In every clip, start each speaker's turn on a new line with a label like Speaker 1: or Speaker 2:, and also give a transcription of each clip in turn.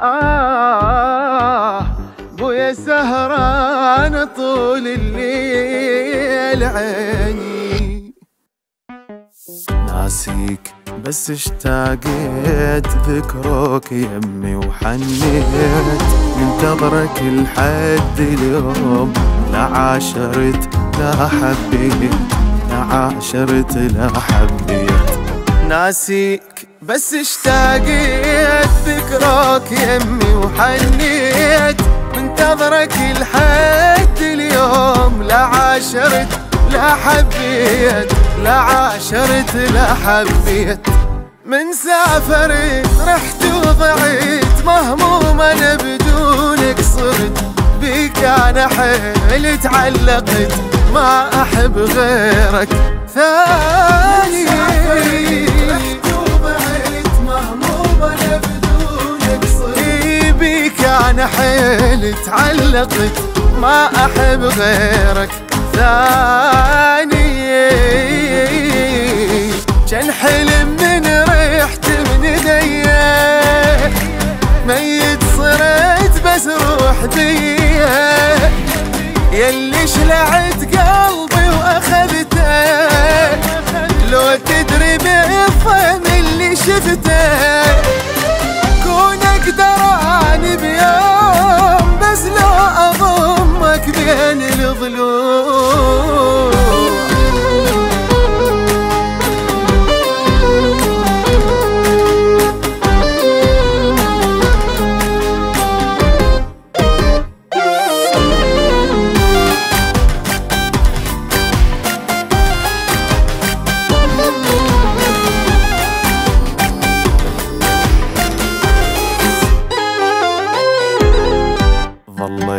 Speaker 1: آه بويا سهران طول الليل عيني. ناسيك بس اشتاقيت ذكرك يمي وحنيت. منتظرك لحد اليوم لا عاشرت لا حبيت لا عاشرت لا حبيت. ناسيك بس اشتاقيت ذكرك يمي وحنيت منتظرك لحد اليوم. لا عاشرت لا حبيت لا عاشرت لا حبيت. من سافرت رحت وضعيت مهموم أنا بدونك صرت. بيك أنا حيل تعلقت ما أحب غيرك. ثاني أنا حيل تعلقت ما أحب غيرك ثاني كان حلم من ريحت من ايديا ميت صرت بس روح ديا يلي شلعت قلبي وأخذته لو تدري بالظن اللي شفته.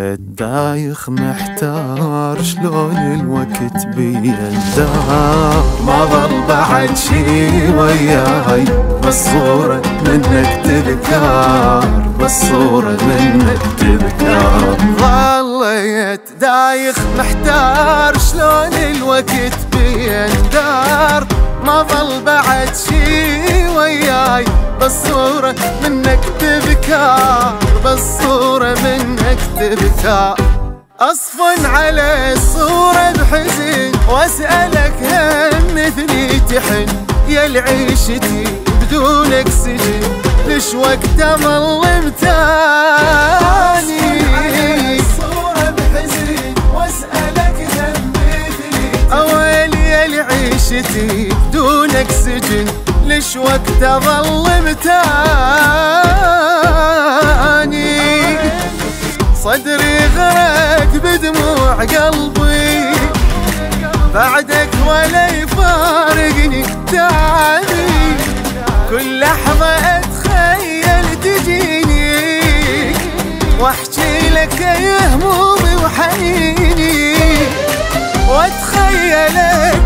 Speaker 1: ظليت دايخ محتار شلون الوقت بيندار؟ ما ظل بعد شي وياي بس صورة منك تذكار بس صورة منك تذكار. ظليت دايخ محتار شلون الوقت بيندار؟ ما ظل بعد شي وياي بس صورة منك تذكار بس صورة تذكار أصفن على الصورة بحزن وأسألك هم مثلي تحن. يا العيشتي بدونك سجن ليش وقت ظل متاني الصورة بحزن وأسألك هم مثلي أويل يا بدونك سجن ليش وقت ظل متاني صدري غرق بدموع قلبي. بعدك ولا يفارقني تعبي. كل لحظة أتخيل تجيني. وأحكي لك يا همومي وحنيني واتخيلك